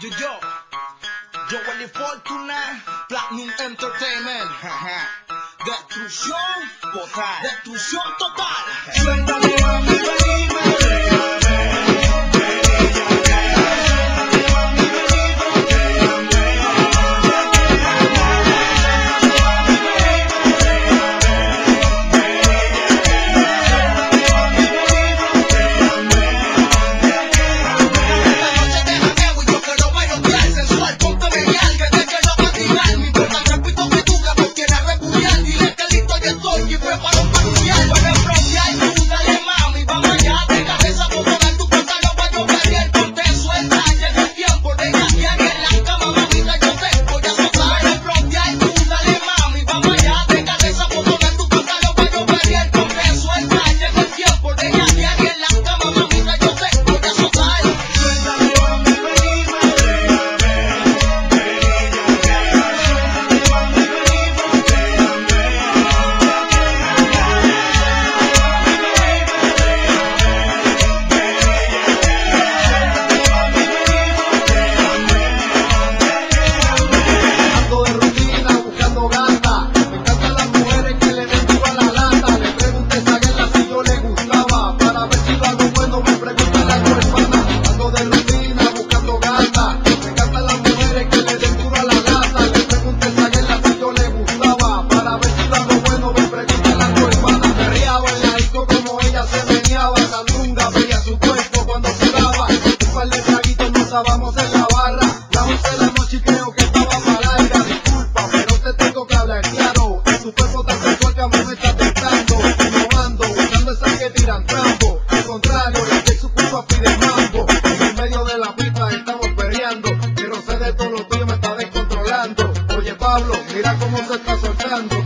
Yo, yo, yo, Willy Fortuna, Platinum Entertainment. Destrucción total. Destrucción total. Suéltame acabamos en la barra, la 11 de la noche creo que estaba para larga. Disculpa, pero te tengo que hablar claro. En tu cuerpo tan sexual que a mí me está tentando. Innovando, usando esas que tiran trampo. Al contrario, la que su culpa pide mambo. En medio de la pista estamos peleando. Quiero ser de todos los días, me está descontrolando. Oye, Pablo, mira cómo se está soltando